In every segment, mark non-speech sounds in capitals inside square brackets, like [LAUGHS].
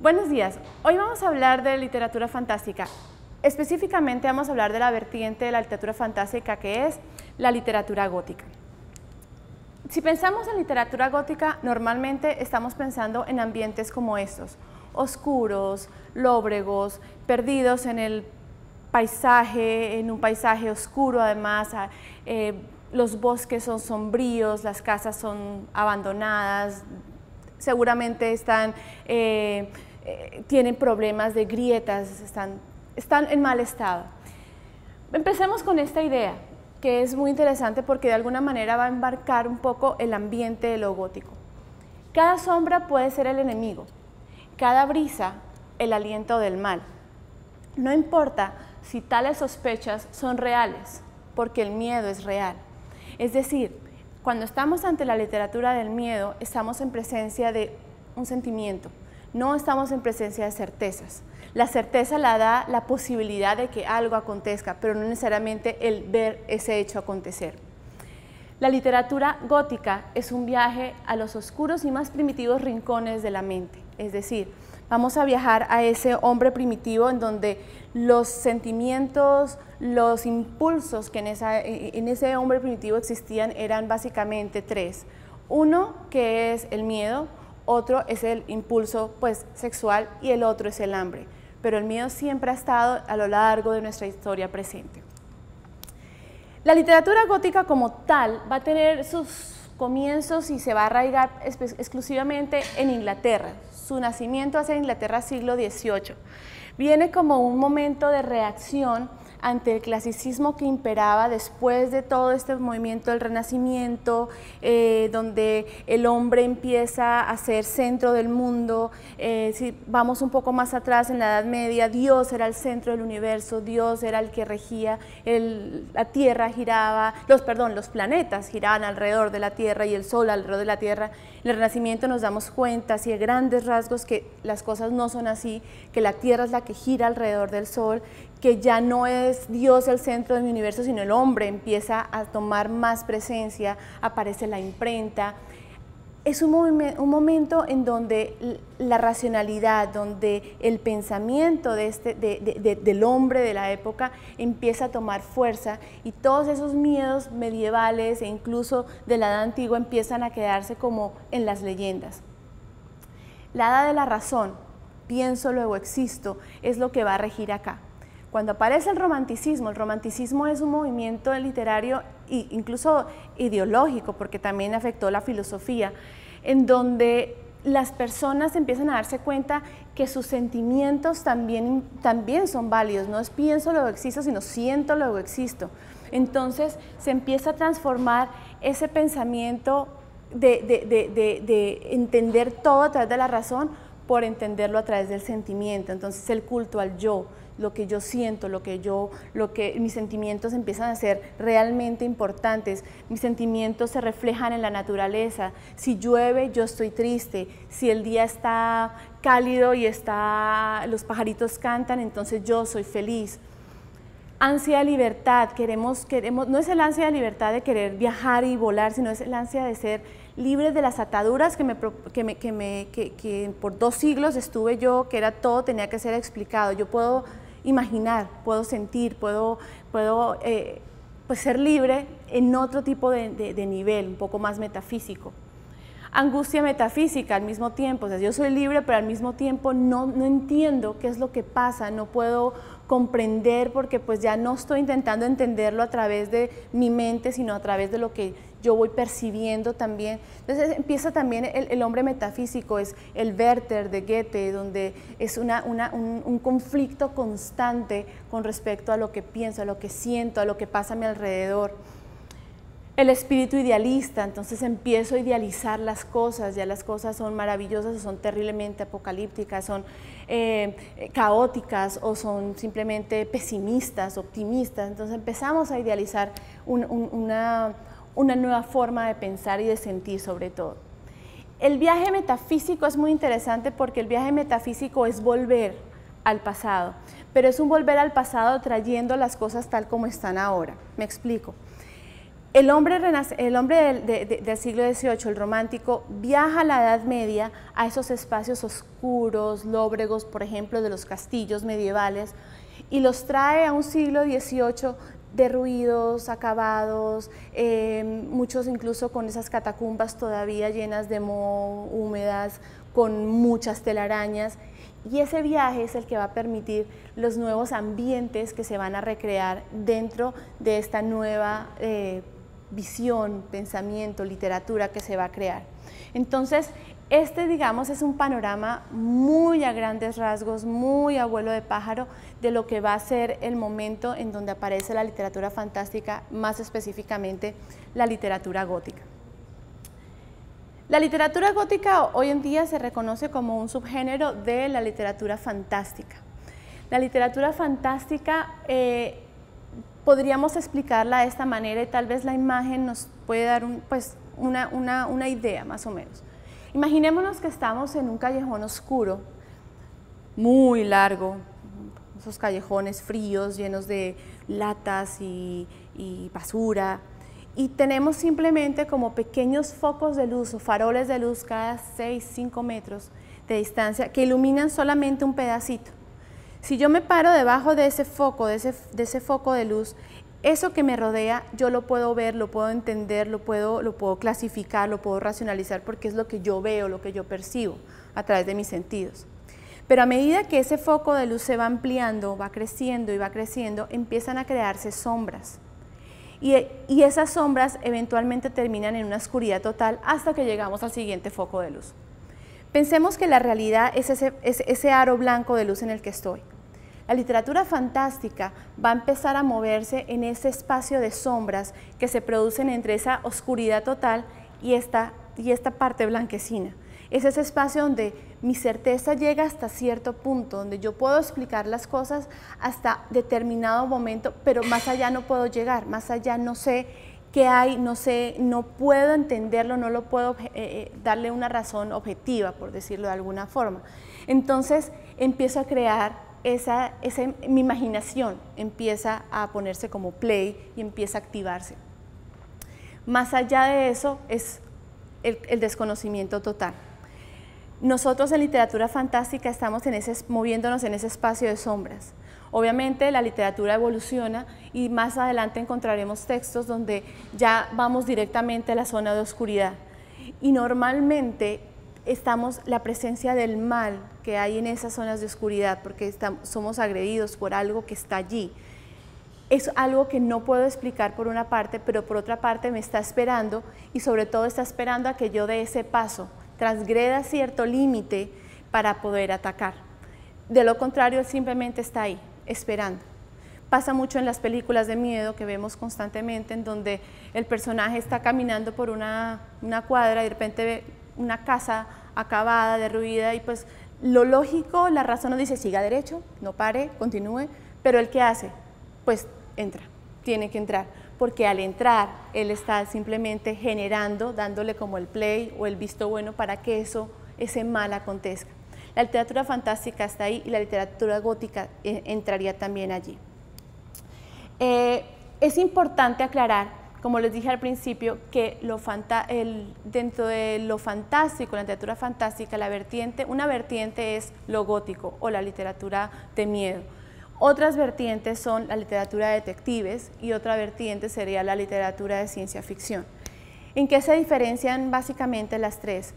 Buenos días. Hoy vamos a hablar de literatura fantástica. Específicamente vamos a hablar de la vertiente de la literatura fantástica que es la literatura gótica. Si pensamos en literatura gótica, normalmente estamos pensando en ambientes como estos, oscuros, lóbregos, perdidos en el paisaje, en un paisaje oscuro además, eh, los bosques son sombríos, las casas son abandonadas, seguramente están... Eh, eh, tienen problemas de grietas, están, están en mal estado. Empecemos con esta idea, que es muy interesante porque de alguna manera va a embarcar un poco el ambiente de lo gótico. Cada sombra puede ser el enemigo, cada brisa el aliento del mal. No importa si tales sospechas son reales, porque el miedo es real. Es decir, cuando estamos ante la literatura del miedo, estamos en presencia de un sentimiento, no estamos en presencia de certezas. La certeza la da la posibilidad de que algo acontezca, pero no necesariamente el ver ese hecho acontecer. La literatura gótica es un viaje a los oscuros y más primitivos rincones de la mente, es decir, vamos a viajar a ese hombre primitivo en donde los sentimientos, los impulsos que en, ese hombre primitivo existían eran básicamente tres. Uno que es el miedo, otro es el impulso pues, sexual y el otro es el hambre. Pero el miedo siempre ha estado a lo largo de nuestra historia presente. La literatura gótica como tal va a tener sus comienzos y se va a arraigar exclusivamente en Inglaterra. Su nacimiento hace Inglaterra siglo XVIII. Viene como un momento de reacción ante el clasicismo que imperaba después de todo este movimiento del Renacimiento, eh, donde el hombre empieza a ser centro del mundo. Eh, si vamos un poco más atrás en la Edad Media, Dios era el centro del universo, Dios era el que regía, la Tierra giraba, los, perdón, los planetas giraban alrededor de la Tierra y el Sol alrededor de la Tierra. En el Renacimiento nos damos cuenta, así de grandes rasgos, que las cosas no son así, que la Tierra es la que gira alrededor del Sol, que ya no es Dios el centro del universo, sino el hombre empieza a tomar más presencia, aparece la imprenta. Es un, momento en donde la racionalidad, donde el pensamiento de este, del hombre de la época empieza a tomar fuerza y todos esos miedos medievales e incluso de la edad antigua empiezan a quedarse como en las leyendas. La edad de la razón, pienso, luego existo, es lo que va a regir acá. Cuando aparece el romanticismo, el romanticismo es un movimiento literario e incluso ideológico, porque también afectó la filosofía, en donde las personas empiezan a darse cuenta que sus sentimientos también, también son válidos, no es pienso luego existo, sino siento luego existo. Entonces se empieza a transformar ese pensamiento de, de entender todo a través de la razón por entenderlo a través del sentimiento. Entonces el culto al yo, lo que yo siento, lo que yo, lo que mis sentimientos empiezan a ser realmente importantes. Mis sentimientos se reflejan en la naturaleza. Si llueve, yo estoy triste. Si el día está cálido y está, los pajaritos cantan, entonces yo soy feliz ansia de libertad, queremos, queremos, no es el ansia de libertad de querer viajar y volar, sino es el ansia de ser libres de las ataduras que, me, que, me, que, por dos siglos estuve yo, que era todo, tenía que ser explicado. Yo puedo imaginar, puedo sentir, puedo, puedo eh, pues ser libre en otro tipo de, nivel, un poco más metafísico. Angustia metafísica al mismo tiempo, o sea, yo soy libre, pero al mismo tiempo no, no entiendo qué es lo que pasa, no puedo comprender porque pues ya no estoy intentando entenderlo a través de mi mente, sino a través de lo que yo voy percibiendo también. Entonces empieza también el, hombre metafísico, es el Werther de Goethe, donde es una, un, conflicto constante con respecto a lo que pienso, a lo que siento, a lo que pasa a mi alrededor el espíritu idealista, entonces empiezo a idealizar las cosas, ya las cosas son maravillosas o son terriblemente apocalípticas, son eh, caóticas o son simplemente pesimistas, optimistas, entonces empezamos a idealizar una, una nueva forma de pensar y de sentir sobre todo. El viaje metafísico es muy interesante porque el viaje metafísico es volver al pasado, pero es un volver al pasado trayendo las cosas tal como están ahora. Me explico. el hombre, el hombre del, siglo XVIII, el romántico, viaja a la Edad Media a esos espacios oscuros, lóbregos, por ejemplo, de los castillos medievales, y los trae a un siglo XVIII derruidos, acabados, em, muchos incluso con esas catacumbas todavía llenas de moho, húmedas, con muchas telarañas. Y ese viaje es el que va a permitir los nuevos ambientes que se van a recrear dentro de esta nueva eh, visión, pensamiento, literatura que se va a crear. Entonces, este, digamos, es un panorama muy a grandes rasgos, muy abuelo de pájaro, de lo que va a ser el momento en donde aparece la literatura fantástica, más específicamente la literatura gótica. La literatura gótica hoy en día se reconoce como un subgénero de la literatura fantástica. La literatura fantástica eh, podríamos explicarla de esta manera y tal vez la imagen nos puede dar pues, una, idea más o menos. Imaginémonos que estamos en un callejón oscuro, muy largo, esos callejones fríos llenos de latas y, basura, y tenemos simplemente como pequeños focos de luz o faroles de luz cada 6, 5 metros de distancia que iluminan solamente un pedacito. Si yo me paro debajo de ese foco, de ese, foco de luz, eso que me rodea yo lo puedo ver, lo puedo entender, lo puedo, lo puedo clasificar, lo puedo racionalizar porque es lo que yo veo, lo que yo percibo a través de mis sentidos. Pero a medida que ese foco de luz se va ampliando, va creciendo y va creciendo, empiezan a crearse sombras. Y, esas sombras eventualmente terminan en una oscuridad total hasta que llegamos al siguiente foco de luz. Pensemos que la realidad es ese, aro blanco de luz en el que estoy. La literatura fantástica va a empezar a moverse en ese espacio de sombras que se producen entre esa oscuridad total y esta, y esta parte blanquecina. Es ese espacio donde mi certeza llega hasta cierto punto, donde yo puedo explicar las cosas hasta determinado momento, pero más allá no puedo llegar, más allá no sé qué hay, no sé, no puedo entenderlo, no lo puedo eh, eh, darle una razón objetiva, por decirlo de alguna forma. Entonces empiezo a crear esa, mi imaginación empieza a ponerse como play y empieza a activarse. Más allá de eso es el, desconocimiento total. Nosotros en literatura fantástica estamos en ese, moviéndonos en ese espacio de sombras. Obviamente la literatura evoluciona y más adelante encontraremos textos donde ya vamos directamente a la zona de oscuridad. Y normalmente estamos la presencia del mal que hay en esas zonas de oscuridad porque somos agredidos por algo que está allí. Es algo que no puedo explicar por una parte, pero por otra parte me está esperando y sobre todo está esperando a que yo dé ese paso, transgreda cierto límite para poder atacar. De lo contrario, simplemente está ahí esperando. Pasa mucho en las películas de miedo que vemos constantemente, en donde el personaje está caminando por una, cuadra y de repente ve una casa acabada, derruida, y pues lo lógico, la razón nos dice, siga derecho, no pare, continúe, pero el que hace, pues entra, tiene que entrar, porque al entrar él está simplemente generando, dándole como el play o el visto bueno para que eso, ese mal acontezca. La literatura fantástica está ahí y la literatura gótica eh, entraría también allí. Eh, es importante aclarar, como les dije al principio, que dentro de lo fantástico, la literatura fantástica, la vertiente, una vertiente es lo gótico o la literatura de miedo. Otras vertientes son la literatura de detectives y otra vertiente sería la literatura de ciencia ficción. ¿En qué se diferencian básicamente las tres?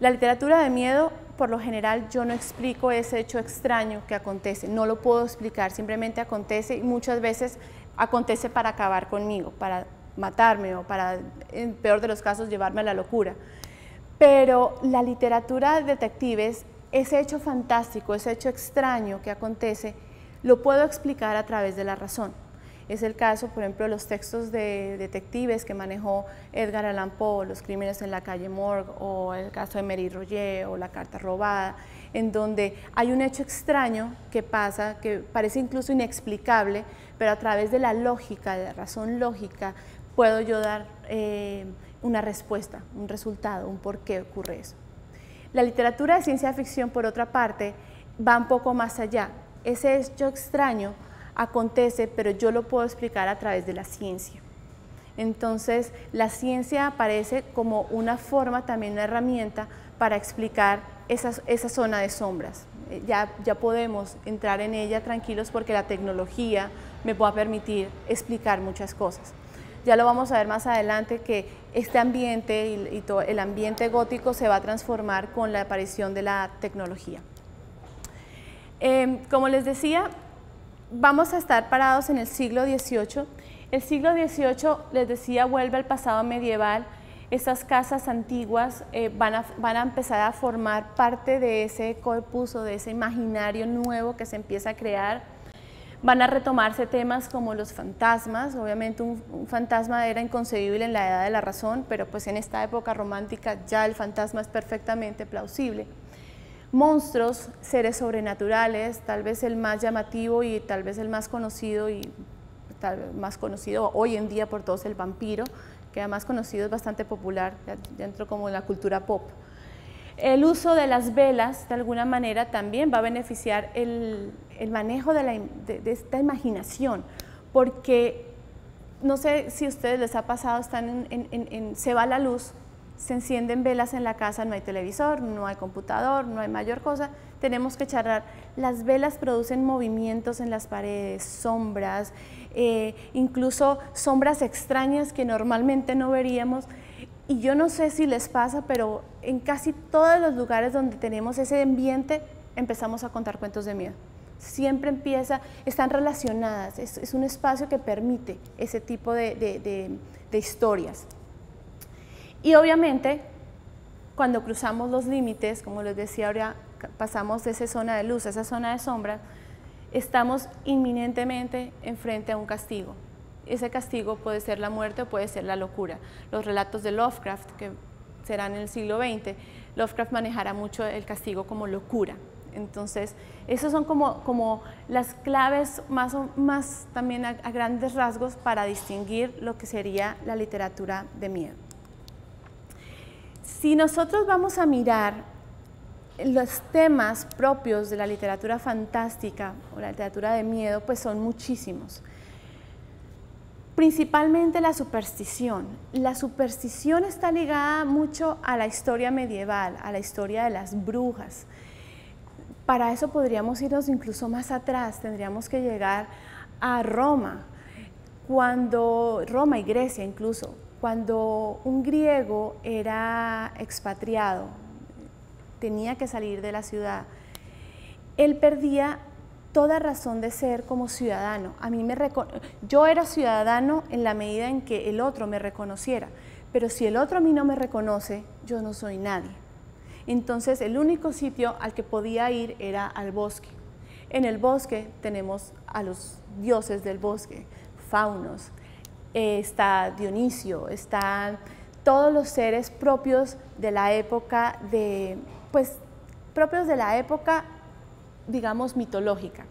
La literatura de miedo por lo general yo no explico ese hecho extraño que acontece, no lo puedo explicar, simplemente acontece y muchas veces acontece para acabar conmigo, para matarme o para, en peor de los casos, llevarme a la locura. Pero la literatura de detectives, ese hecho fantástico, ese hecho extraño que acontece, lo puedo explicar a través de la razón. Es el caso, por ejemplo, de los textos de detectives que manejó Edgar Allan Poe, Los crímenes en la calle Morgue, o el caso de Mary Roger, o La carta robada, en donde hay un hecho extraño que pasa, que parece incluso inexplicable, pero a través de la lógica, de la razón lógica, puedo yo dar eh, una respuesta, un resultado, un por qué ocurre eso. La literatura de ciencia ficción, por otra parte, va un poco más allá. Ese hecho extraño acontece, pero yo lo puedo explicar a través de la ciencia. Entonces, la ciencia aparece como una forma, también una herramienta para explicar esa, esa zona de sombras. Eh, ya, ya podemos entrar en ella tranquilos porque la tecnología me va a permitir explicar muchas cosas. Ya lo vamos a ver más adelante que este ambiente y, todo, el ambiente gótico se va a transformar con la aparición de la tecnología. Em, como les decía, vamos a estar parados en el siglo XVIII. El siglo XVIII, les decía, vuelve al pasado medieval. Estas casas antiguas eh, van, a, van, a, empezar a formar parte de ese corpus o de ese imaginario nuevo que se empieza a crear. Van a retomarse temas como los fantasmas. Obviamente un, fantasma era inconcebible en la edad de la razón, pero pues en esta época romántica ya el fantasma es perfectamente plausible monstruos, seres sobrenaturales, tal vez el más llamativo y tal vez el más conocido y más conocido hoy en día por todos el vampiro, que además conocido es bastante popular dentro como en la cultura pop. El uso de las velas, de alguna manera, también va a beneficiar el, manejo de, esta imaginación, porque no sé si a ustedes les ha pasado, están en, se va la luz se encienden velas en la casa, no hay televisor, no hay computador, no hay mayor cosa, tenemos que charlar. Las velas producen movimientos en las paredes, sombras, eh, incluso sombras extrañas que normalmente no veríamos. Y yo no sé si les pasa, pero en casi todos los lugares donde tenemos ese ambiente empezamos a contar cuentos de miedo. Siempre empieza, están relacionadas, es, un espacio que permite ese tipo de historias. Y obviamente, cuando cruzamos los límites, como les decía ahora, pasamos de esa zona de luz a esa zona de sombra, estamos inminentemente enfrente a un castigo. Ese castigo puede ser la muerte o puede ser la locura. Los relatos de Lovecraft, que serán en el siglo XX, Lovecraft manejará mucho el castigo como locura. Entonces, esas son como, como las claves más, más también a grandes rasgos para distinguir lo que sería la literatura de miedo. Si nosotros vamos a mirar los temas propios de la literatura fantástica o la literatura de miedo, pues son muchísimos. Principalmente la superstición. La superstición está ligada mucho a la historia medieval, a la historia de las brujas. Para eso podríamos irnos incluso más atrás, tendríamos que llegar a Roma, cuando Roma y Grecia incluso, cuando un griego era expatriado, tenía que salir de la ciudad, él perdía toda razón de ser como ciudadano. A mí me yo era ciudadano en la medida en que el otro me reconociera, pero si el otro a mí no me reconoce, yo no soy nadie. Entonces el único sitio al que podía ir era al bosque. En el bosque tenemos a los dioses del bosque, faunos, eh, está Dionisio, están todos los seres propios de la época de, pues, propios de la época, digamos, mitológica.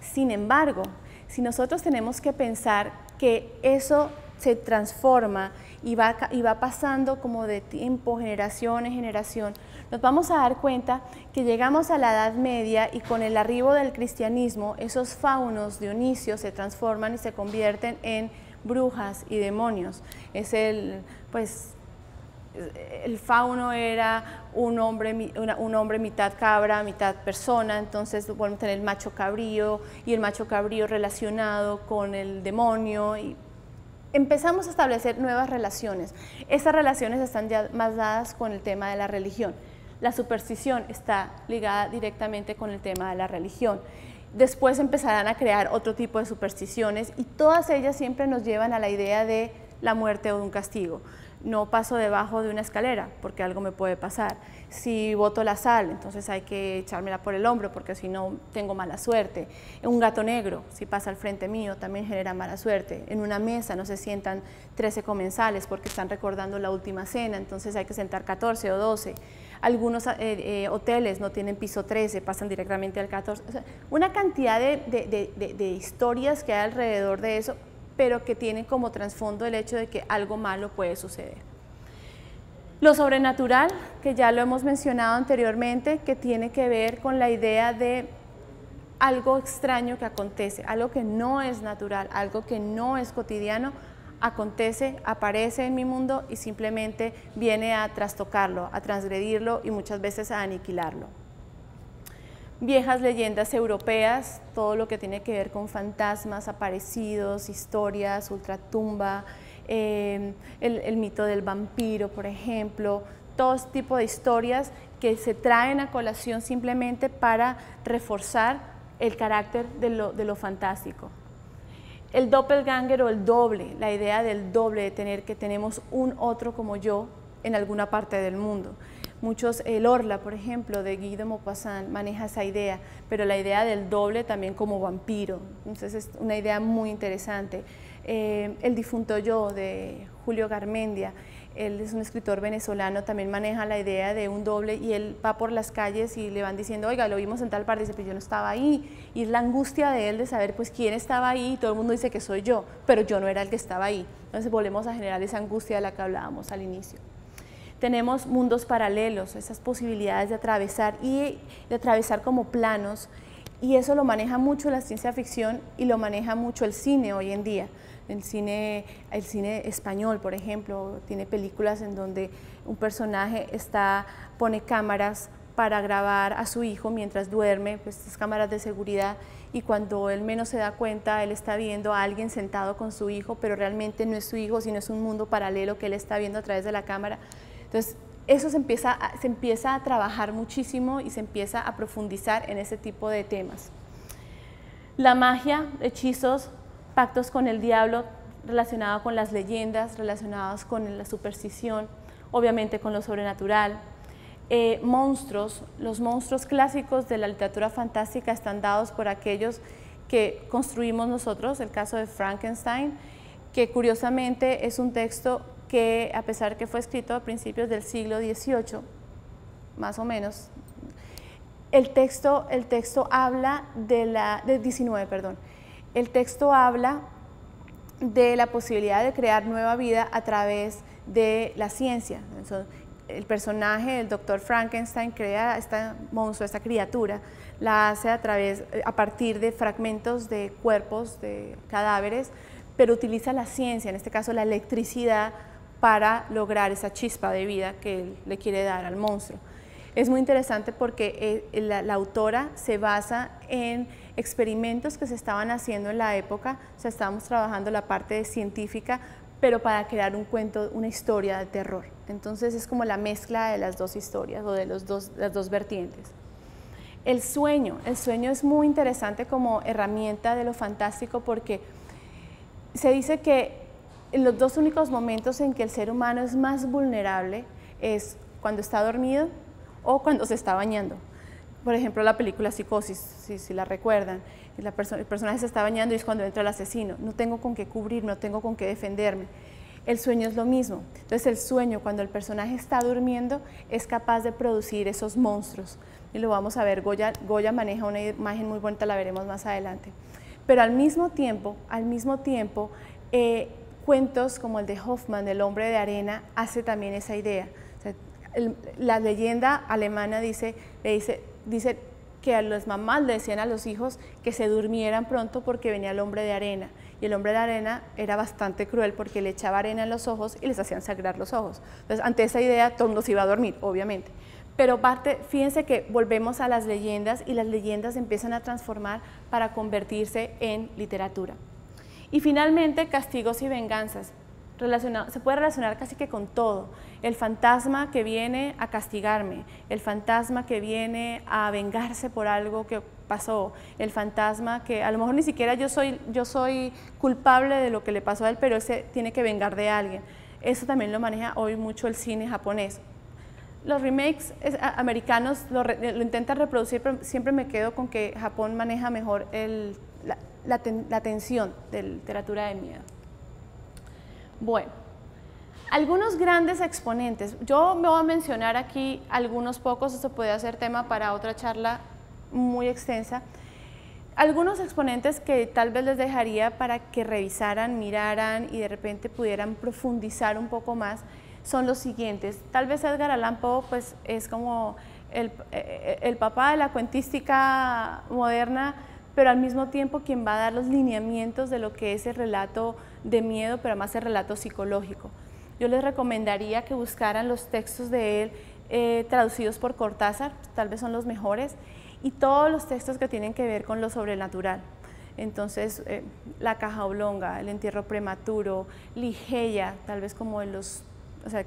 Sin embargo, si nosotros tenemos que pensar que eso se transforma y va, y va pasando como de tiempo, generación en generación, nos vamos a dar cuenta que llegamos a la Edad Media y con el arribo del cristianismo, esos faunos Dionisio se transforman y se convierten en brujas y demonios. Es el, pues, el fauno era un hombre, un hombre mitad cabra, mitad persona, entonces tener el macho cabrío y el macho cabrío relacionado con el demonio y empezamos a establecer nuevas relaciones. Esas relaciones están ya más dadas con el tema de la religión. La superstición está ligada directamente con el tema de la religión. Después empezarán a crear otro tipo de supersticiones y todas ellas siempre nos llevan a la idea de la muerte o de un castigo. No paso debajo de una escalera porque algo me puede pasar. Si boto la sal, entonces hay que echármela por el hombro porque si no tengo mala suerte. Un gato negro, si pasa al frente mío, también genera mala suerte. En una mesa no se sientan 13 comensales porque están recordando la última cena, entonces hay que sentar 14 o 12 algunos eh, eh, hoteles no tienen piso 13, pasan directamente al 14. una cantidad de, historias que hay alrededor de eso, pero que tienen como trasfondo el hecho de que algo malo puede suceder. Lo sobrenatural, que ya lo hemos mencionado anteriormente, que tiene que ver con la idea de algo extraño que acontece, algo que no es natural, algo que no es cotidiano, acontece, aparece en mi mundo y simplemente viene a trastocarlo, a transgredirlo y muchas veces a aniquilarlo. Viejas leyendas europeas, todo lo que tiene que ver con fantasmas, aparecidos, historias, ultratumba, el, el mito del vampiro, por ejemplo, todo este tipo de historias que se traen a colación simplemente para reforzar el carácter de lo, de lo fantástico. El doppelganger o el doble, la idea del doble, de tener que tenemos un otro como yo en alguna parte del mundo. Muchos, el Orla, por ejemplo, de Guy de Maupassant, maneja esa idea, pero la idea del doble también como vampiro. Entonces es una idea muy interesante. Eh, el difunto yo, de Julio Garmendia, él es un escritor venezolano, también maneja la idea de un doble y él va por las calles y le van diciendo, oiga, lo vimos en tal parte, dice, pero yo no estaba ahí. Y es la angustia de él de saber, pues, quién estaba ahí, todo el mundo dice que soy yo, pero yo no era el que estaba ahí. Entonces volvemos a generar esa angustia de la que hablábamos al inicio. Tenemos mundos paralelos, esas posibilidades de atravesar y de atravesar como planos, y eso lo maneja mucho la ciencia ficción y lo maneja mucho el cine hoy en día. El cine, el cine español, por ejemplo, tiene películas en donde un personaje pone cámaras para grabar a su hijo mientras duerme, pues estas cámaras de seguridad, y cuando él menos se da cuenta, él está viendo a alguien sentado con su hijo, pero realmente no es su hijo, sino es un mundo paralelo que él está viendo a través de la cámara. Entonces, eso se empieza, a, se empieza a trabajar muchísimo y se empieza a profundizar en ese tipo de temas. La magia, hechizos, pactos con el diablo relacionados con las leyendas, relacionados con la superstición, obviamente con lo sobrenatural. Eh, monstruos, los monstruos clásicos de la literatura fantástica están dados por aquellos que construimos nosotros, el caso de Frankenstein, que curiosamente es un texto que a pesar que fue escrito a principios del siglo XVIII, más o menos, el texto, el texto habla de la, de 19, perdón, el texto habla de la posibilidad de crear nueva vida a través de la ciencia. el personaje, el doctor Frankenstein, crea esta monstruo, esta criatura, la hace a, través, a partir de fragmentos de cuerpos, de cadáveres, pero utiliza la ciencia, en este caso la electricidad, para lograr esa chispa de vida que él le quiere dar al monstruo. Es muy interesante porque eh, la, autora se basa en experimentos que se estaban haciendo en la época, o sea, estábamos trabajando la parte científica, pero para crear un cuento, una historia de terror. Entonces es como la mezcla de las dos historias o de los dos, las dos vertientes. El sueño, el sueño es muy interesante como herramienta de lo fantástico porque se dice que los dos únicos momentos en que el ser humano es más vulnerable es cuando está dormido o cuando se está bañando. Por ejemplo, la película Psicosis, si, la recuerdan, la el personaje se está bañando y es cuando entra el asesino. No tengo con qué cubrir, no tengo con qué defenderme. El sueño es lo mismo. Entonces el sueño, cuando el personaje está durmiendo, es capaz de producir esos monstruos. Y lo vamos a ver, Goya, Goya maneja una imagen muy bonita, la veremos más adelante. Pero al mismo tiempo, al mismo tiempo, eh, cuentos como el de Hoffman, El hombre de arena, hace también esa idea la leyenda alemana dice, que a las mamás le decían a los hijos que se durmieran pronto porque venía el hombre de arena. Y el hombre de arena era bastante cruel porque le echaba arena en los ojos y les hacían sangrar los ojos. Entonces, ante esa idea, todo mundo se iba a dormir, obviamente. Pero parte, fíjense que volvemos a las leyendas y las leyendas empiezan a transformar para convertirse en literatura. Y finalmente, castigos y venganzas se puede relacionar casi que con todo. El fantasma que viene a castigarme, el fantasma que viene a vengarse por algo que pasó, el fantasma que a lo mejor ni siquiera yo soy, yo soy culpable de lo que le pasó a él, pero ese tiene que vengar de alguien. Eso también lo maneja hoy mucho el cine japonés. Los remakes americanos lo, intentan reproducir, pero siempre me quedo con que Japón maneja mejor la, la tensión de literatura de miedo. Bueno, algunos grandes exponentes. Yo me voy a mencionar aquí algunos pocos, esto puede ser tema para otra charla muy extensa. Algunos exponentes que tal vez les dejaría para que revisaran, miraran y de repente pudieran profundizar un poco más son los siguientes. Tal vez Edgar Allan Poe pues, es como el, eh, el papá de la cuentística moderna, pero al mismo tiempo quien va a dar los lineamientos de lo que es el relato de miedo, pero además el relato psicológico. Yo les recomendaría que buscaran los textos de él eh, traducidos por Cortázar, tal vez son los mejores, y todos los textos que tienen que ver con lo sobrenatural. Entonces, eh, La caja oblonga, El entierro prematuro, Ligeia, tal vez como de los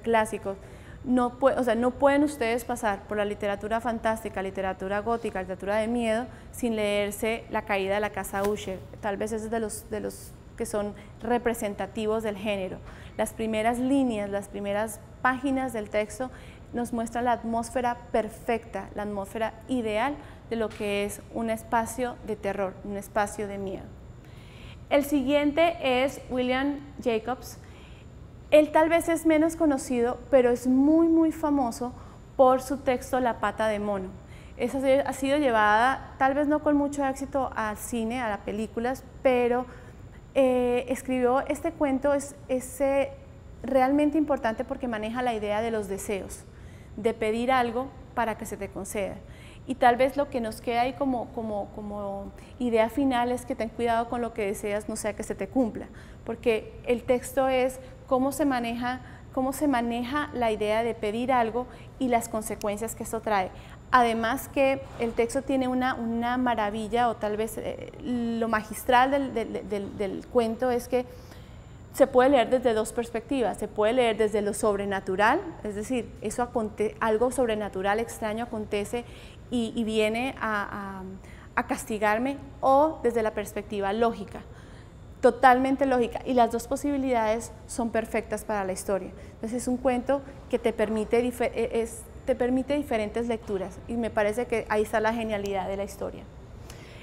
clásicos. No, pueden ustedes pasar por la literatura fantástica, literatura gótica, literatura de miedo, sin leerse La caída de la casa Usher. Tal vez es de los que son representativos del género. Las primeras líneas, las primeras páginas del texto nos muestran la atmósfera perfecta, la atmósfera ideal de lo que es un espacio de terror, un espacio de miedo. El siguiente es William Jacobs. Él tal vez es menos conocido, pero es muy, muy famoso por su texto La pata de mono. Esa ha sido llevada, tal vez no con mucho éxito, al cine, a las películas, pero eh, escribió este cuento, es, eh, realmente importante porque maneja la idea de los deseos, de pedir algo para que se te conceda. Y tal vez lo que nos queda ahí como, como, como idea final es que ten cuidado con lo que deseas, no sea que se te cumpla, porque el texto es cómo se maneja cómo se maneja la idea de pedir algo y las consecuencias que eso trae. Además que el texto tiene una, una maravilla o tal vez eh, lo magistral del, del, cuento es que se puede leer desde dos perspectivas. Se puede leer desde lo sobrenatural, es decir, eso algo sobrenatural extraño acontece y, viene a, castigarme o desde la perspectiva lógica, totalmente lógica. Y las dos posibilidades son perfectas para la historia. Entonces es un cuento que te permite, e, te permite diferentes lecturas y me parece que ahí está la genialidad de la historia.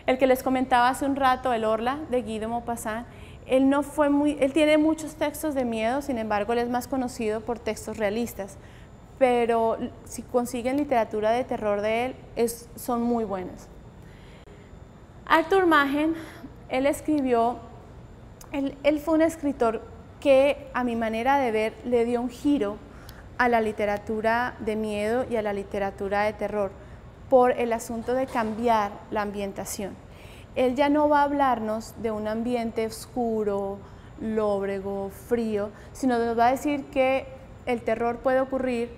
El que les comentaba hace un rato, El Orla, de Guido Maupassant, él, no fue muy, él tiene muchos textos de miedo, sin embargo, él es más conocido por textos realistas pero si consiguen literatura de terror de él, son muy buenas. Arthur Machen, él escribió, él, fue un escritor que a mi manera de ver le dio un giro a la literatura de miedo y a la literatura de terror por el asunto de cambiar la ambientación. Él ya no va a hablarnos de un ambiente oscuro, lóbrego, frío, sino nos va a decir que el terror puede ocurrir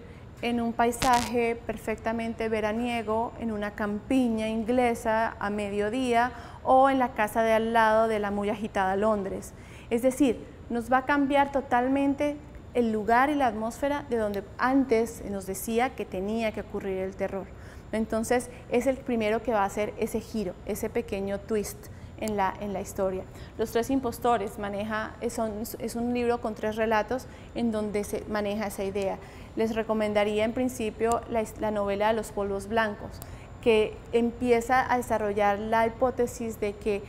en un paisaje perfectamente veraniego, en una campiña inglesa a mediodía o en la casa de al lado de la muy agitada Londres. Es decir, nos va a cambiar totalmente el lugar y la atmósfera de donde antes nos decía que tenía que ocurrir el terror. Entonces es el primero que va a hacer ese giro, ese pequeño twist en la, en la historia. Los tres impostores maneja, es un libro con tres relatos en donde se maneja esa idea les recomendaría en principio la, novela de los polvos blancos, que empieza a desarrollar la hipótesis de que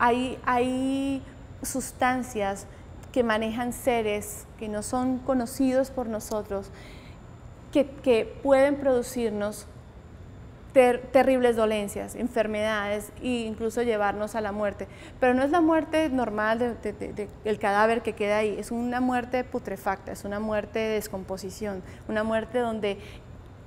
hay, hay sustancias que manejan seres que no son conocidos por nosotros, que, que pueden producirnos terribles dolencias, enfermedades e incluso llevarnos a la muerte. Pero no es la muerte normal del cadáver que queda ahí, es una muerte putrefacta, es una muerte de descomposición, una muerte donde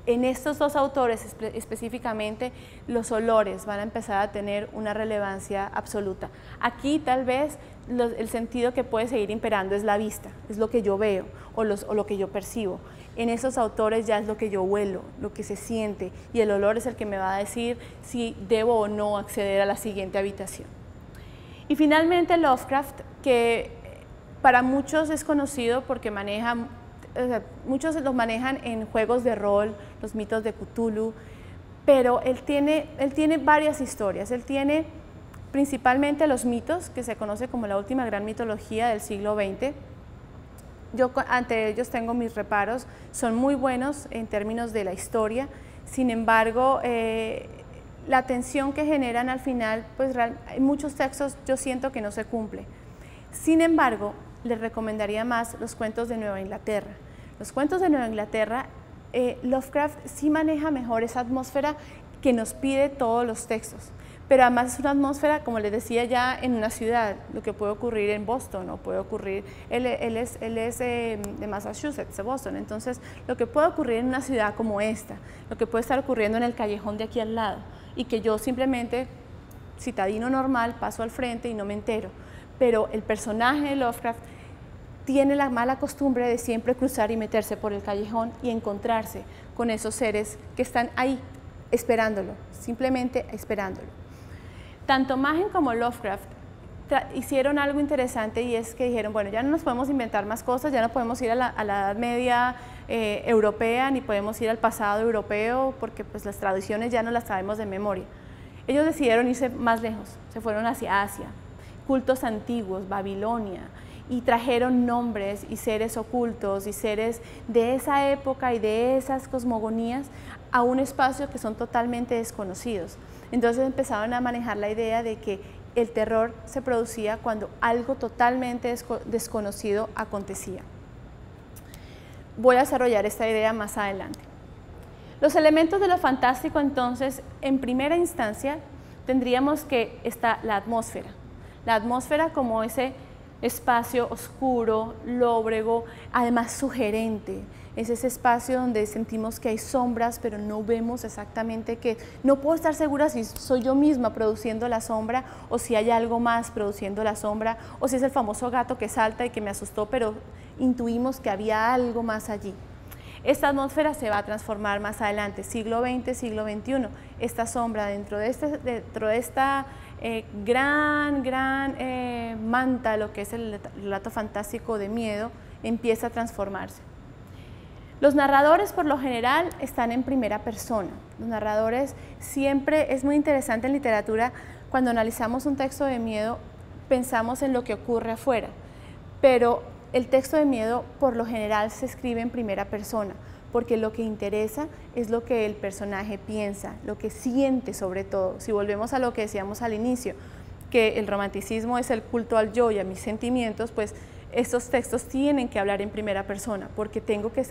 en estos dos autores específicamente los olores van a empezar a tener una relevancia absoluta. Aquí tal vez el sentido que puede seguir imperando es la vista, es lo que yo veo o, o lo que yo percibo en esos autores ya es lo que yo huelo, lo que se siente, y el olor es el que me va a decir si debo o no acceder a la siguiente habitación. Y finalmente Lovecraft, que para muchos es conocido porque maneja, muchos lo manejan en juegos de rol, los mitos de Cthulhu, pero él tiene, él tiene varias historias. Él tiene principalmente los mitos, que se conoce como la última gran mitología del siglo XX, yo ante ellos tengo mis reparos, son muy buenos en términos de la historia, sin embargo, eh, la tensión que generan al final, pues en muchos textos yo siento que no se cumple. Sin embargo, les recomendaría más los cuentos de Nueva Inglaterra. Los cuentos de Nueva Inglaterra, eh, Lovecraft sí maneja mejor esa atmósfera que nos pide todos los textos pero además es una atmósfera, como les decía ya, en una ciudad, lo que puede ocurrir en Boston o puede ocurrir, él, es, él es eh, de Massachusetts, de Boston, entonces lo que puede ocurrir en una ciudad como esta, lo que puede estar ocurriendo en el callejón de aquí al lado y que yo simplemente citadino normal, paso al frente y no me entero. Pero el personaje de Lovecraft tiene la mala costumbre de siempre cruzar y meterse por el callejón y encontrarse con esos seres que están ahí esperándolo, simplemente esperándolo. Tanto Magen como Lovecraft hicieron algo interesante y es que dijeron, bueno, ya no nos podemos inventar más cosas, ya no podemos ir a la, Edad Media eh, europea ni podemos ir al pasado europeo porque pues las tradiciones ya no las sabemos de memoria. Ellos decidieron irse más lejos, se fueron hacia Asia, cultos antiguos, Babilonia, y trajeron nombres y seres ocultos y seres de esa época y de esas cosmogonías a un espacio que son totalmente desconocidos. Entonces empezaron a manejar la idea de que el terror se producía cuando algo totalmente desconocido acontecía. Voy a desarrollar esta idea más adelante. Los elementos de lo fantástico entonces, en primera instancia, tendríamos que está la atmósfera. La atmósfera como ese espacio oscuro, lóbrego, además sugerente. Es ese espacio donde sentimos que hay sombras, pero no vemos exactamente qué. No puedo estar segura si soy yo misma produciendo la sombra o si hay algo más produciendo la sombra o si es el famoso gato que salta y que me asustó, pero intuimos que había algo más allí. Esta atmósfera se va a transformar más adelante, siglo XX, siglo XXI. Esta sombra dentro de, este, dentro de esta eh, gran, gran eh, manta, lo que es el relato fantástico de miedo, empieza a transformarse. Los narradores por lo general están en primera persona. Los narradores siempre, es muy interesante en literatura, cuando analizamos un texto de miedo, pensamos en lo que ocurre afuera, pero el texto de miedo por lo general se escribe en primera persona porque lo que interesa es lo que el personaje piensa, lo que siente sobre todo. Si volvemos a lo que decíamos al inicio, que el romanticismo es el culto al yo y a mis sentimientos, pues estos textos tienen que hablar en primera persona, porque tengo que,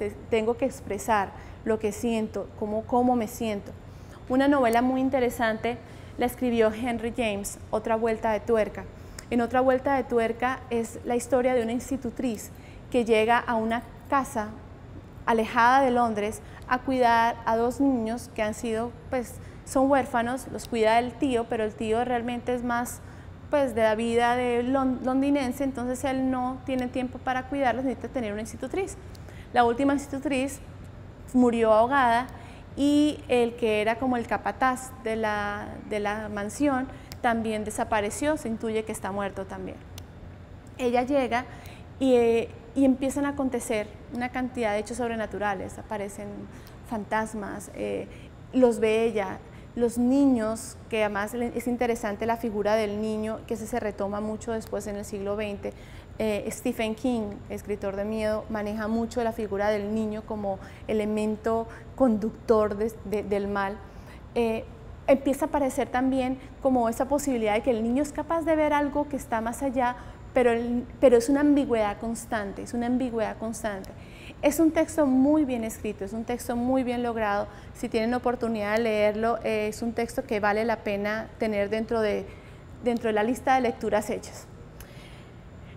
expresar lo que siento, cómo, cómo me siento. Una novela muy interesante la escribió Henry James, Otra Vuelta de Tuerca. En Otra Vuelta de Tuerca es la historia de una institutriz que llega a una casa alejada de Londres a cuidar a dos niños que han sido, pues, son huérfanos, los cuida el tío, pero el tío realmente es más, pues, de la vida de londinense, entonces él no tiene tiempo para cuidarlos, necesita tener una institutriz. La última institutriz murió ahogada y el que era como el capataz de la, de la mansión también desapareció, se intuye que está muerto también. Ella llega y eh, y empiezan a acontecer una cantidad de hechos sobrenaturales, aparecen fantasmas, eh, los ve ella, los niños, que además es interesante la figura del niño, que se retoma mucho después en el siglo XX. Eh, Stephen King, escritor de miedo, maneja mucho la figura del niño como elemento conductor del mal. Empieza a aparecer también como esa posibilidad de que el niño es capaz de ver algo que está más allá, pero, pero es una ambigüedad constante, es una ambigüedad constante. Es un texto muy bien escrito, es un texto muy bien logrado. Si tienen oportunidad de leerlo, eh, es un texto que vale la pena tener dentro de, dentro de la lista de lecturas hechas.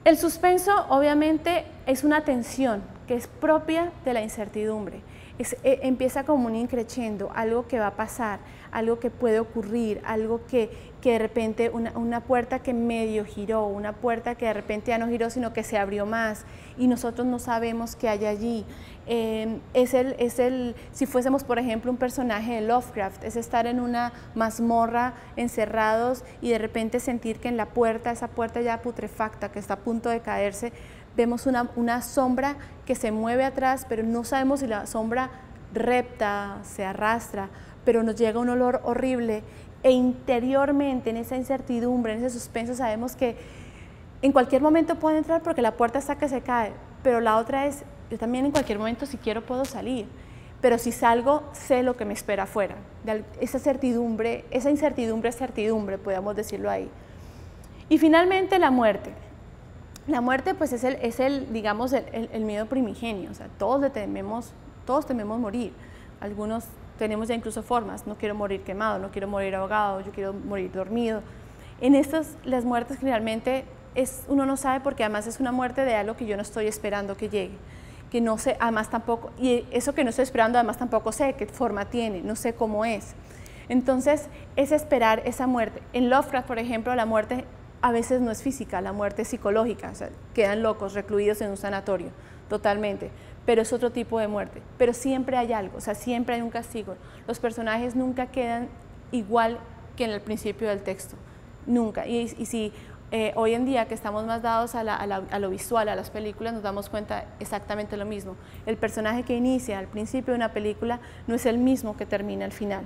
El suspenso, obviamente, es una tensión que es propia de la incertidumbre. Eh, empieza como un increchendo, algo que va a pasar, algo que puede ocurrir, algo que, que de repente, una, puerta que medio giró, una puerta que de repente ya no giró, sino que se abrió más y nosotros no sabemos qué hay allí. Em, es, el, es el, si fuésemos, por ejemplo, un personaje de Lovecraft, es estar en una mazmorra encerrados y de repente sentir que en la puerta, esa puerta ya putrefacta, que está a punto de caerse, vemos una, una sombra que se mueve atrás, pero no sabemos si la sombra repta, se arrastra, pero nos llega un olor horrible e interiormente en esa incertidumbre, en ese suspenso, sabemos que en cualquier momento puede entrar porque la puerta está que se cae, pero la otra es, yo también en cualquier momento si quiero puedo salir, pero si salgo sé lo que me espera afuera, esa certidumbre, esa incertidumbre es certidumbre, podemos decirlo ahí. Y finalmente la muerte. La muerte pues es el, es el digamos, el, miedo primigenio, o sea, todos tememos, todos tememos morir. Algunos tenemos ya incluso formas, no quiero morir quemado, no quiero morir ahogado, yo quiero morir dormido. En estas, las muertes generalmente es, uno no sabe porque además es una muerte de algo que yo no estoy esperando que llegue, que no sé, además tampoco, y eso que no estoy esperando además tampoco sé qué forma tiene, no sé cómo es. Entonces, es esperar esa muerte. En Lovecraft, por ejemplo, la muerte a veces no es física, la muerte es psicológica, o sea, quedan locos, recluidos en un sanatorio, totalmente, pero es otro tipo de muerte. Pero siempre hay algo, o sea, siempre hay un castigo. Los personajes nunca quedan igual que en el principio del texto, nunca. Y, si eh, hoy en día que estamos más dados a, a, lo visual, a las películas, nos damos cuenta exactamente lo mismo. El personaje que inicia al principio de una película no es el mismo que termina al final.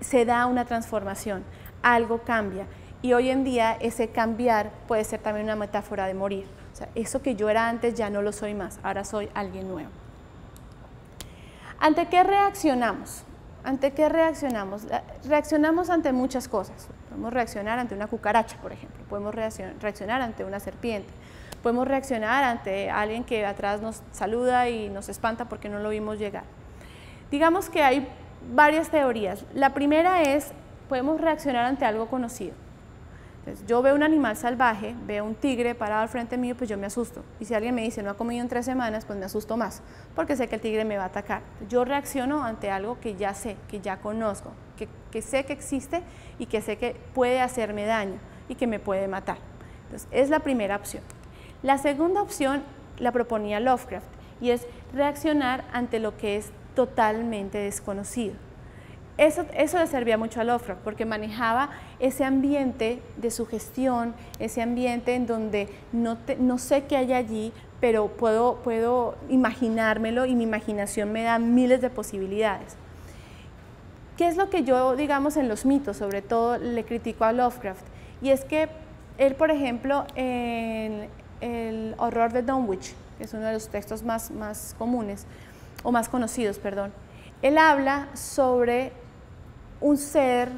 Se da una transformación, algo cambia. Y hoy en día ese cambiar puede ser también una metáfora de morir. Eso que yo era antes ya no lo soy más, ahora soy alguien nuevo. ¿Ante qué reaccionamos? ¿Ante qué reaccionamos? Reaccionamos ante muchas cosas. Podemos reaccionar ante una cucaracha, por ejemplo. Podemos reaccionar ante una serpiente. Podemos reaccionar ante alguien que atrás nos saluda y nos espanta porque no lo vimos llegar. Digamos que hay varias teorías. La primera es, podemos reaccionar ante algo conocido yo veo un animal salvaje, veo un tigre parado al frente mío, pues yo me asusto. Y si alguien me dice no ha comido en tres semanas, pues me asusto más, porque sé que el tigre me va a atacar. Yo reacciono ante algo que ya sé, que ya conozco, que, que sé que existe y que sé que puede hacerme daño y que me puede matar. Entonces, es la primera opción. La segunda opción la proponía Lovecraft y es reaccionar ante lo que es totalmente desconocido. Eso, le servía mucho a Lovecraft porque manejaba ese ambiente de sugestión, ese ambiente en donde no, no sé qué hay allí, pero puedo, puedo imaginármelo y mi imaginación me da miles de posibilidades. ¿Qué es lo que yo, digamos, en los mitos, sobre todo, le critico a Lovecraft? Y es que él, por ejemplo, en el horror de Dunwich, que es uno de los textos más, más comunes, o más conocidos, perdón, él habla sobre un ser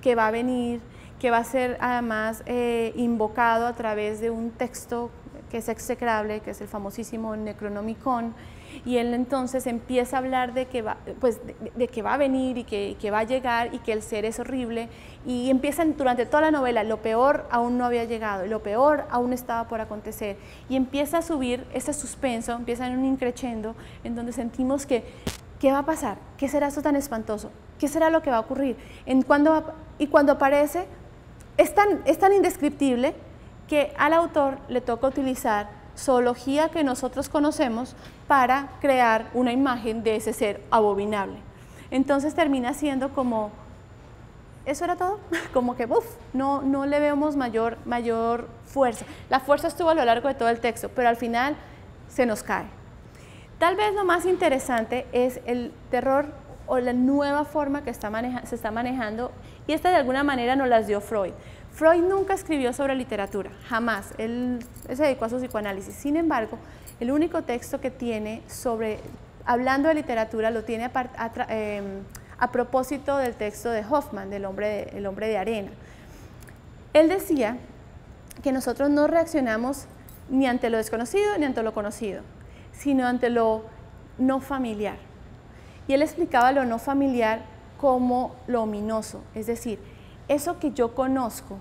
que va a venir, que va a ser además eh, invocado a través de un texto que es execrable, que es el famosísimo Necronomicon, y él entonces empieza a hablar de que va, pues, de, que va a venir y que, que, va a llegar y que el ser es horrible, y empiezan durante toda la novela, lo peor aún no había llegado, lo peor aún estaba por acontecer, y empieza a subir ese suspenso, empieza en un increchendo, en donde sentimos que ¿Qué va a pasar? ¿Qué será esto tan espantoso? ¿Qué será lo que va a ocurrir? ¿En cuando, y cuando aparece, es tan, es tan indescriptible que al autor le toca utilizar zoología que nosotros conocemos para crear una imagen de ese ser abominable. Entonces termina siendo como, ¿eso era todo? [LAUGHS] Como que, uff, no, no le vemos mayor, mayor fuerza. La fuerza estuvo a lo largo de todo el texto, pero al final se nos cae. Tal vez lo más interesante es el terror o la nueva forma que se está manejando y esta de alguna manera nos las dio Freud. Freud nunca escribió sobre literatura, jamás. Él, se dedicó a su psicoanálisis. Sin embargo, el único texto que tiene sobre, hablando de literatura, lo tiene a, em, propósito del texto de Hoffman, del el hombre de arena. Él decía que nosotros no reaccionamos ni ante lo desconocido ni ante lo conocido sino ante lo no familiar. Y él explicaba lo no familiar como lo ominoso, es decir, eso que yo conozco,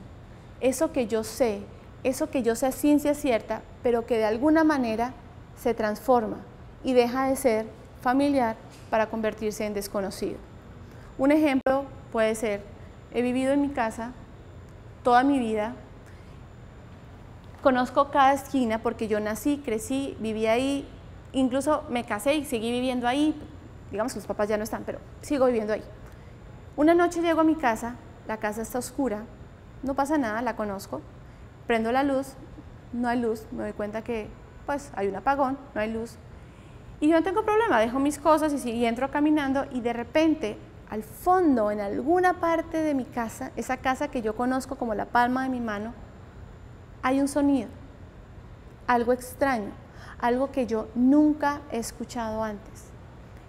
eso que yo sé, eso que yo sé a ciencia cierta, pero que de alguna manera se transforma y deja de ser familiar para convertirse en desconocido. Un ejemplo puede ser, he vivido en mi casa toda mi vida, conozco cada esquina porque yo nací, crecí, viví ahí, Incluso me casé y seguí viviendo ahí, digamos que los papás ya no están, pero sigo viviendo ahí. Una noche llego a mi casa, la casa está oscura, no pasa nada, la conozco, prendo la luz, no hay luz, me doy cuenta que pues hay un apagón, no hay luz. Y yo no tengo problema, dejo mis cosas y, y entro caminando y de repente al fondo, en alguna parte de mi casa, esa casa que yo conozco como la palma de mi mano, hay un sonido, algo extraño algo que yo nunca he escuchado antes.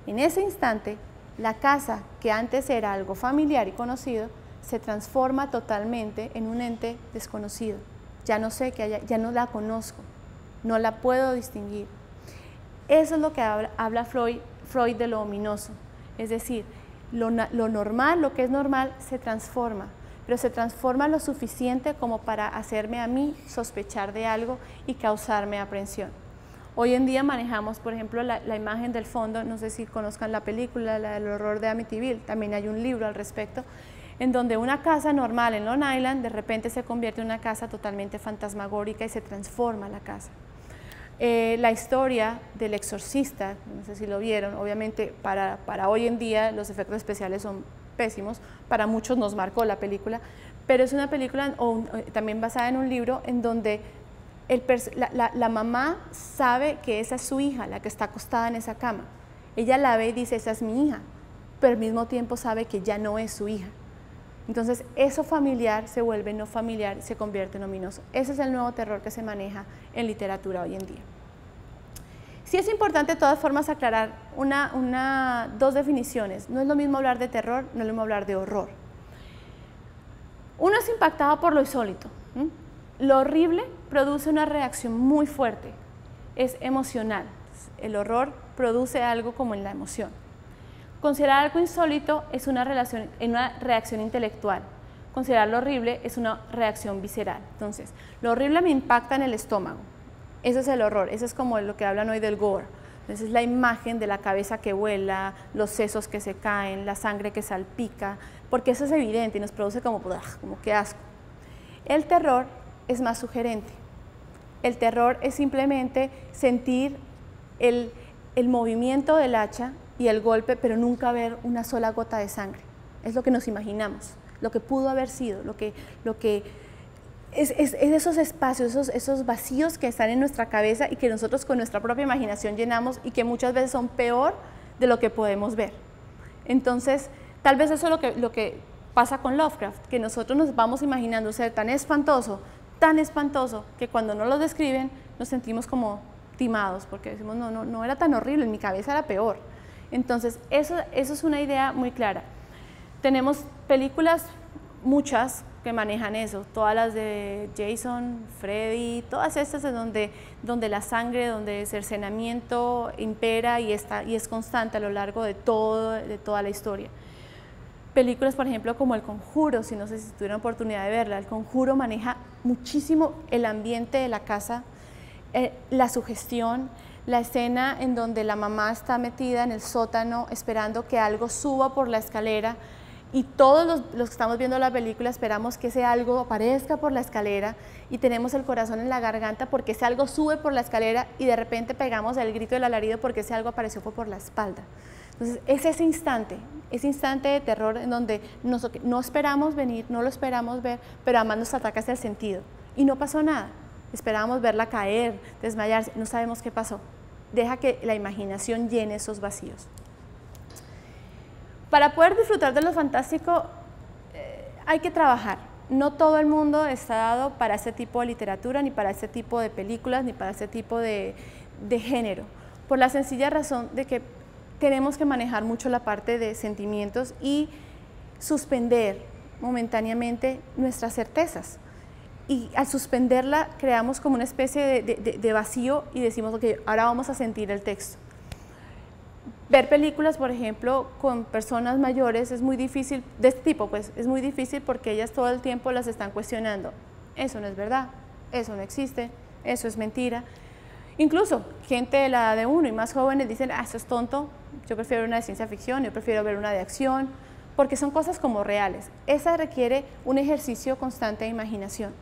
En ese instante, la casa, que antes era algo familiar y conocido, se transforma totalmente en un ente desconocido. Ya no sé que haya, ya no la conozco, no la puedo distinguir. Eso es lo que habla, Freud, de lo ominoso. Es decir, lo normal, lo que es normal, se transforma, pero se transforma lo suficiente como para hacerme a mí sospechar de algo y causarme aprensión. Hoy en día manejamos, por ejemplo, la, imagen del fondo, no sé si conozcan la película, la del horror de Amityville, también hay un libro al respecto, en donde una casa normal en Long Island de repente se convierte en una casa totalmente fantasmagórica y se transforma la casa. Eh, la historia del exorcista, no sé si lo vieron, obviamente para, para hoy en día los efectos especiales son pésimos, para muchos nos marcó la película, pero es una película eh, también basada en un libro en donde la, mamá sabe que esa es su hija, la que está acostada en esa cama. Ella la ve y dice, esa es mi hija, pero al mismo tiempo sabe que ya no es su hija. Entonces, eso familiar se vuelve no familiar, se convierte en ominoso. Ese es el nuevo terror que se maneja en literatura hoy en día. Sí es importante de todas formas aclarar una, dos definiciones. No es lo mismo hablar de terror, no es lo mismo hablar de horror. Uno es impactado por lo insólito. Lo horrible produce una reacción muy fuerte, es emocional. El horror produce algo como en la emoción. Considerar algo insólito es una, relación, una reacción intelectual. Considerar lo horrible es una reacción visceral. Entonces, lo horrible me impacta en el estómago. Ese es el horror, eso es como lo que hablan hoy del gore. Esa es la imagen de la cabeza que vuela, los sesos que se caen, la sangre que salpica, porque eso es evidente y nos produce como, como que asco. El terror es más sugerente. El terror es simplemente sentir el, movimiento del hacha y el golpe, pero nunca ver una sola gota de sangre. Es lo que nos imaginamos, lo que pudo haber sido, lo que, lo que es, esos espacios, esos, esos vacíos que están en nuestra cabeza y que nosotros con nuestra propia imaginación llenamos y que muchas veces son peor de lo que podemos ver. Entonces, tal vez eso es lo que, lo que pasa con Lovecraft, que nosotros nos vamos imaginando ser tan espantoso, tan espantoso que cuando no lo describen nos sentimos como timados, porque decimos, no, no, no era tan horrible, en mi cabeza era peor. Entonces, eso, eso es una idea muy clara. Tenemos películas, muchas, que manejan eso, todas las de Jason, Freddy, todas estas en donde, donde la sangre, donde el cercenamiento impera y, está, y es constante a lo largo de, todo, de toda la historia. Películas, por ejemplo, como El Conjuro, si no sé si tuvieron oportunidad de verla, El Conjuro maneja muchísimo el ambiente de la casa, eh, la sugestión, la escena en donde la mamá está metida en el sótano esperando que algo suba por la escalera y todos los, que estamos viendo la película esperamos que ese algo aparezca por la escalera y tenemos el corazón en la garganta porque ese algo sube por la escalera y de repente pegamos el grito del alarido porque ese algo apareció por la espalda. Entonces, es ese instante, ese instante de terror en donde no esperamos venir, no lo esperamos ver, pero además nos ataca hasta el sentido. Y no pasó nada. Esperábamos verla caer, desmayarse, no sabemos qué pasó. Deja que la imaginación llene esos vacíos. Para poder disfrutar de lo fantástico eh, hay que trabajar. No todo el mundo está dado para ese tipo de literatura, ni para ese tipo de películas, ni para ese tipo de género, por la sencilla razón de que tenemos que manejar mucho la parte de sentimientos y suspender momentáneamente nuestras certezas. Y al suspenderla creamos como una especie de, vacío y decimos, ok, ahora vamos a sentir el texto. Ver películas, por ejemplo, con personas mayores es muy difícil, de este tipo, pues es muy difícil porque ellas todo el tiempo las están cuestionando. Eso no es verdad, eso no existe, eso es mentira. Incluso gente de la edad de uno y más jóvenes dicen, ah, eso es tonto, yo prefiero una de ciencia ficción, yo prefiero ver una de acción, porque son cosas como reales. Esa requiere un ejercicio constante de imaginación.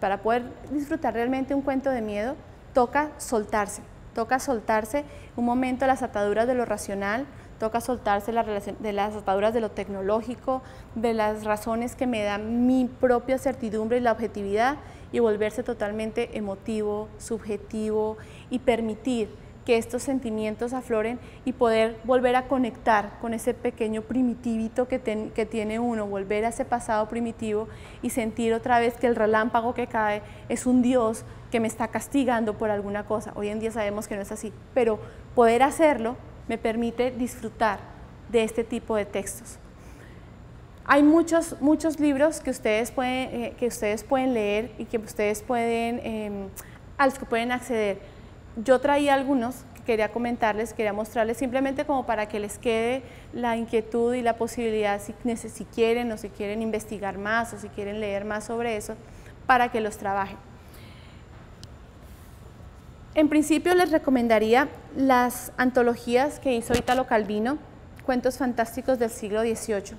para poder disfrutar realmente un cuento de miedo, toca soltarse, toca soltarse un momento las ataduras de lo racional, toca soltarse de las ataduras de lo tecnológico, de las razones que me dan mi propia certidumbre y la objetividad y volverse totalmente emotivo, subjetivo y permitir que estos sentimientos afloren y poder volver a conectar con ese pequeño primitivito que, que, tiene uno, volver a ese pasado primitivo y sentir otra vez que el relámpago que cae es un Dios que me está castigando por alguna cosa. Hoy en día sabemos que no es así, pero poder hacerlo me permite disfrutar de este tipo de textos. Hay muchos, muchos libros que ustedes pueden, eh, que ustedes pueden leer y que ustedes pueden, em, a los que pueden acceder. Yo traía algunos que quería comentarles, quería mostrarles simplemente como para que les quede la inquietud y la posibilidad, si, quieren o si quieren investigar más o si quieren leer más sobre eso, para que los trabajen. En principio les recomendaría las antologías que hizo Italo Calvino, Cuentos Fantásticos del siglo XVIII.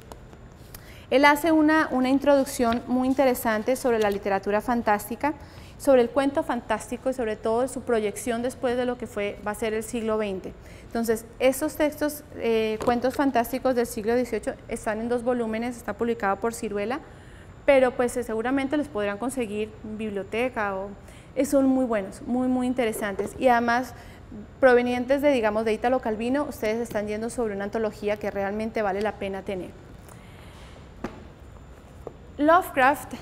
Él hace una, una introducción muy interesante sobre la literatura fantástica, sobre el cuento fantástico y sobre todo su proyección después de lo que fue, va a ser el siglo XX. Entonces, esos textos, eh, cuentos fantásticos del siglo XVIII, están en dos volúmenes, está publicado por Ciruela, pero pues eh, seguramente los podrán conseguir en biblioteca o eh, son muy buenos, muy muy interesantes y además provenientes de digamos de Italo Calvino, ustedes están yendo sobre una antología que realmente vale la pena tener. Lovecraft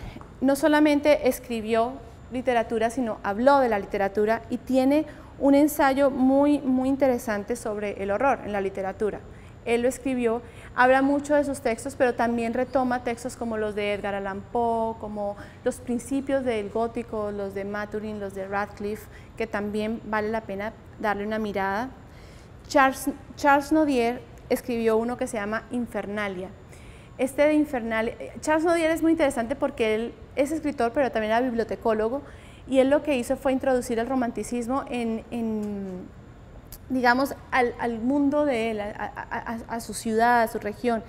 no solamente escribió literatura, sino habló de la literatura y tiene un ensayo muy, muy interesante sobre el horror en la literatura. Él lo escribió, habla mucho de sus textos, pero también retoma textos como los de Edgar Allan Poe, como los principios del gótico, los de Maturin, los de Radcliffe, que también vale la pena darle una mirada. Charles, Charles Nodier escribió uno que se llama Infernalia, este de Infernal, Charles Nodier es muy interesante porque él es escritor, pero también era bibliotecólogo, y él lo que hizo fue introducir el romanticismo en, digamos, al, mundo de él, a, su ciudad, a su región,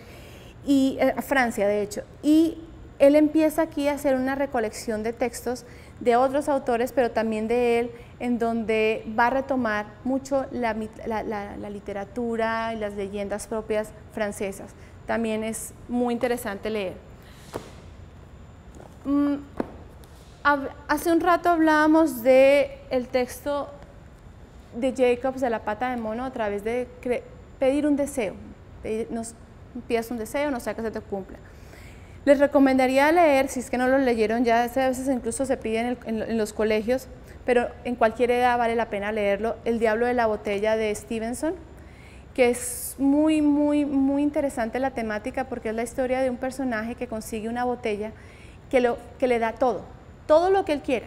y eh, a Francia, de hecho. Y él empieza aquí a hacer una recolección de textos de otros autores, pero también de él, en donde va a retomar mucho la literatura y las leyendas propias francesas también es muy interesante leer. Mm, hace un rato hablábamos de el texto de Jacobs de la pata de mono a través de pedir un deseo. Nos pides un deseo, no sea que se te cumpla. Les recomendaría leer, si es que no lo leyeron ya, a veces incluso se pide en los colegios, pero en cualquier edad vale la pena leerlo, El diablo de la botella de Stevenson, que es muy, muy, muy interesante la temática porque es la historia de un personaje que consigue una botella que, le da todo, todo lo que él quiera.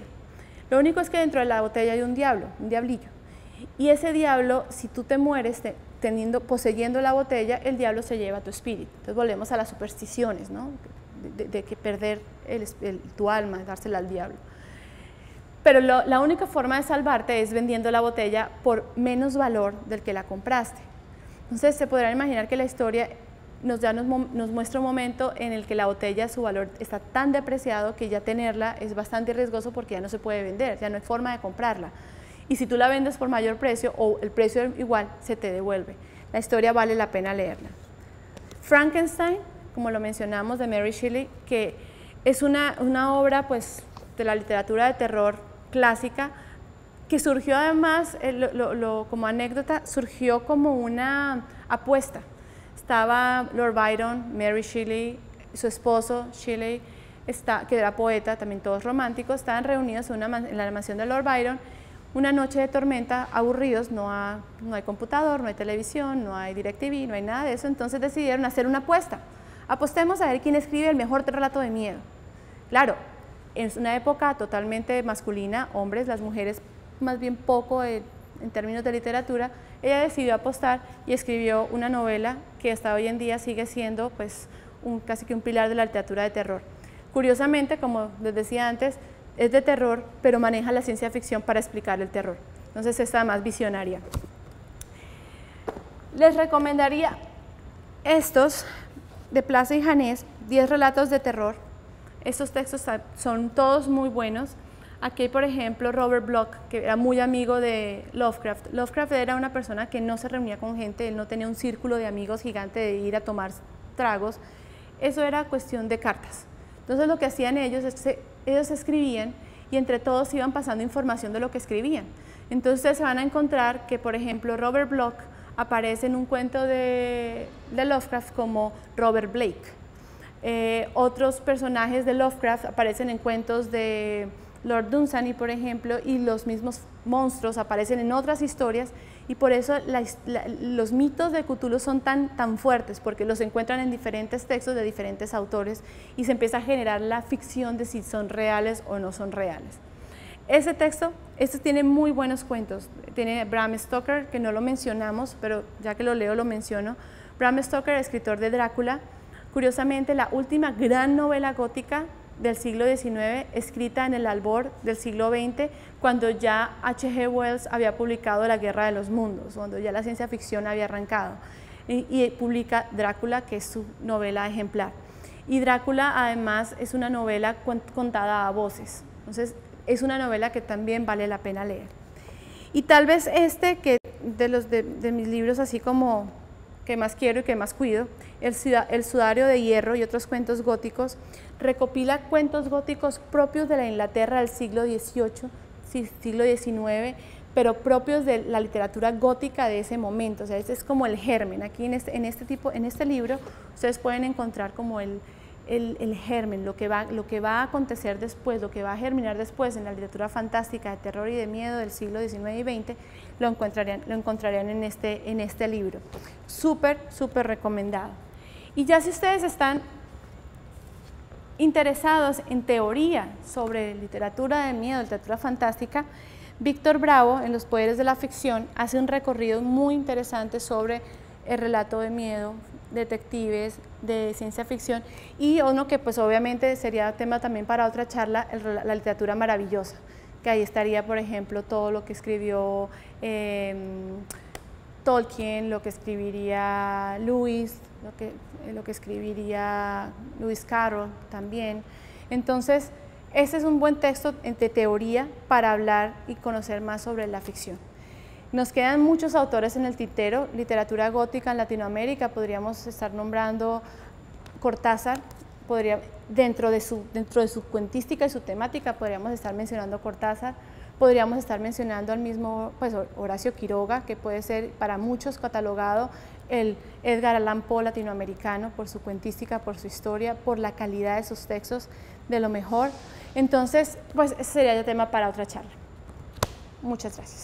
Lo único es que dentro de la botella hay un diablo, un diablillo. Y ese diablo, si tú te mueres teniendo, poseyendo la botella, el diablo se lleva tu espíritu. Entonces volvemos a las supersticiones, ¿no? De, que perder tu alma, dársela al diablo. Pero la única forma de salvarte es vendiendo la botella por menos valor del que la compraste. Entonces se podrán imaginar que la historia nos, nos, muestra un momento en el que la botella, su valor está tan depreciado que ya tenerla es bastante riesgoso porque ya no se puede vender, ya no hay forma de comprarla. Y si tú la vendes por mayor precio o el precio igual, se te devuelve. La historia vale la pena leerla. Frankenstein, como lo mencionamos, de Mary Shelley, que es una, una obra pues, de la literatura de terror clásica, que surgió además, eh, como anécdota, surgió como una apuesta. Estaba Lord Byron, Mary Shelley, su esposo Shelley, que era poeta, también todos románticos, estaban reunidos en, la mansión de Lord Byron, una noche de tormenta, aburridos, no, no hay computador, no hay televisión, no hay DirecTV, no hay nada de eso, entonces decidieron hacer una apuesta. Apostemos a ver quién escribe el mejor relato de miedo. Claro, en una época totalmente masculina, hombres, las mujeres más bien poco en, términos de literatura, ella decidió apostar y escribió una novela que hasta hoy en día sigue siendo pues, casi que un pilar de la literatura de terror. Curiosamente, como les decía antes, es de terror, pero maneja la ciencia ficción para explicar el terror. Entonces está más visionaria. Les recomendaría estos de Plaza y Janés, 10 relatos de terror. Estos textos son todos muy buenos. Aquí hay, por ejemplo, Robert Bloch, que era muy amigo de Lovecraft. Lovecraft era una persona que no se reunía con gente, él no tenía un círculo de amigos gigante de ir a tomar tragos. Eso era cuestión de cartas. Entonces lo que hacían ellos es que ellos escribían y entre todos iban pasando información de lo que escribían. Entonces se van a encontrar que, por ejemplo, Robert Bloch aparece en un cuento de, Lovecraft como Robert Blake. Eh, otros personajes de Lovecraft aparecen en cuentos de Lord Dunsany, por ejemplo, y los mismos monstruos aparecen en otras historias y por eso los mitos de Cthulhu son tan, tan fuertes, porque los encuentran en diferentes textos de diferentes autores y se empieza a generar la ficción de si son reales o no son reales. Ese texto, este tiene muy buenos cuentos. Tiene Bram Stoker, que no lo mencionamos, pero ya que lo leo lo menciono. Bram Stoker, escritor de Drácula. Curiosamente, la última gran novela gótica del siglo XIX, escrita en el albor del siglo XX, cuando ya H.G. Wells había publicado La Guerra de los Mundos, cuando ya la ciencia ficción había arrancado, y, publica Drácula, que es su novela ejemplar. Y Drácula además es una novela contada a voces, entonces es una novela que también vale la pena leer. Y tal vez este, que de, los de mis libros así como que más quiero y que más cuido, el, el Sudario de Hierro y otros cuentos góticos, recopila cuentos góticos propios de la Inglaterra del siglo XVIII, siglo XIX, pero propios de la literatura gótica de ese momento. O sea, este es como el germen. Aquí en este, en este, tipo, en este libro ustedes pueden encontrar como el, el, germen, lo que, va, lo que va a acontecer después, lo que va a germinar después en la literatura fantástica de terror y de miedo del siglo XIX y XX, lo encontrarían, lo encontrarían en, este, en este libro. Súper, súper recomendado. Y ya si ustedes están interesados en teoría sobre literatura de miedo, literatura fantástica, Víctor Bravo, en Los Poderes de la Ficción, hace un recorrido muy interesante sobre el relato de miedo, detectives, de ciencia ficción y uno que pues obviamente sería tema también para otra charla, la literatura maravillosa, que ahí estaría por ejemplo todo lo que escribió em, Tolkien, lo que escribiría Lewis, lo que, lo que escribiría Lewis Carroll también. Entonces, ese es un buen texto de teoría para hablar y conocer más sobre la ficción. Nos quedan muchos autores en el tintero, literatura gótica en Latinoamérica, podríamos estar nombrando Cortázar, podría, dentro, de su, dentro de su cuentística y su temática podríamos estar mencionando Cortázar, podríamos estar mencionando al mismo pues, Horacio Quiroga, que puede ser para muchos catalogado el Edgar Allan Poe latinoamericano por su cuentística, por su historia, por la calidad de sus textos, de lo mejor. Entonces, pues sería el tema para otra charla. Muchas gracias.